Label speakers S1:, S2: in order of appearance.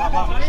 S1: Okay.